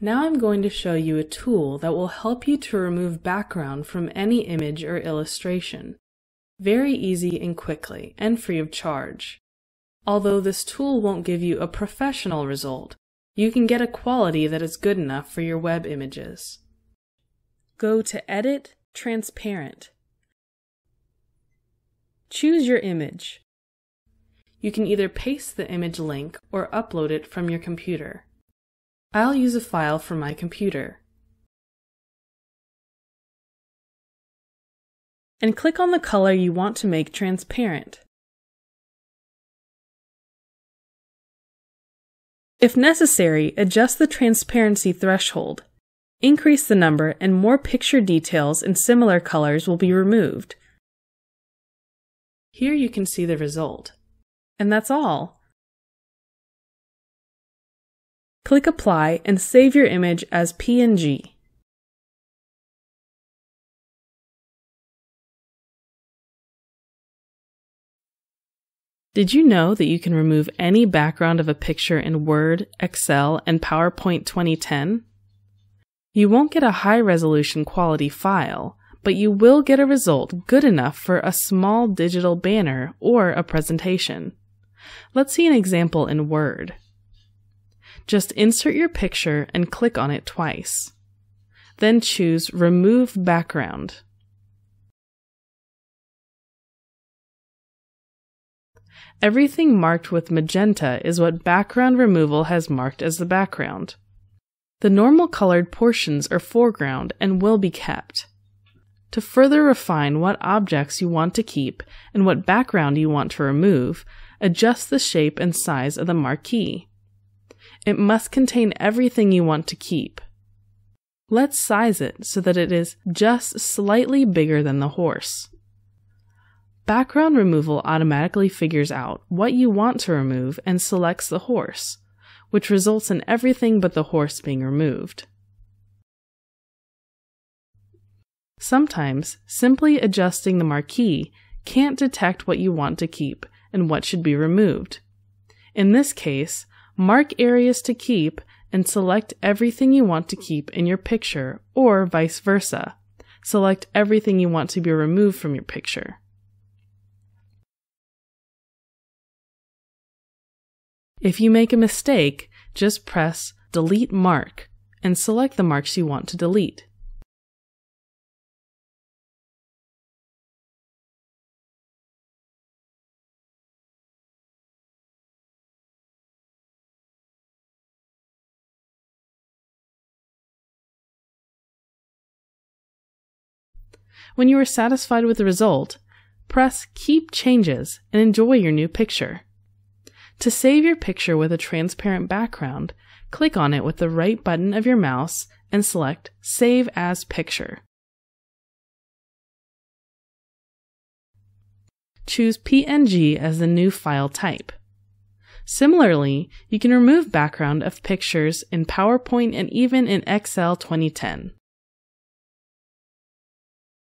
Now I'm going to show you a tool that will help you to remove background from any image or illustration. Very easy and quickly, and free of charge. Although this tool won't give you a professional result, you can get a quality that is good enough for your web images. Go to Edit, Transparent. Choose your image. You can either paste the image link or upload it from your computer. I'll use a file from my computer. And click on the color you want to make transparent. If necessary, adjust the transparency threshold. Increase the number and more picture details in similar colors will be removed. Here you can see the result. And that's all. Click Apply and save your image as PNG. Did you know that you can remove any background of a picture in Word, Excel, and PowerPoint 2010? You won't get a high resolution quality file, but you will get a result good enough for a small digital banner or a presentation. Let's see an example in Word. Just insert your picture and click on it twice. Then choose Remove Background. Everything marked with magenta is what background removal has marked as the background. The normal colored portions are foreground and will be kept. To further refine what objects you want to keep and what background you want to remove, adjust the shape and size of the marquee. It must contain everything you want to keep. Let's size it so that it is just slightly bigger than the horse. Background removal automatically figures out what you want to remove and selects the horse, which results in everything but the horse being removed. Sometimes, simply adjusting the marquee can't detect what you want to keep and what should be removed. In this case, mark areas to keep and select everything you want to keep in your picture, or vice versa. Select everything you want to be removed from your picture. If you make a mistake, just press Delete Mark and select the marks you want to delete. When you are satisfied with the result, press Keep Changes and enjoy your new picture. To save your picture with a transparent background, click on it with the right button of your mouse and select Save as Picture. Choose PNG as the new file type. Similarly, you can remove background of pictures in PowerPoint and even in Excel 2010.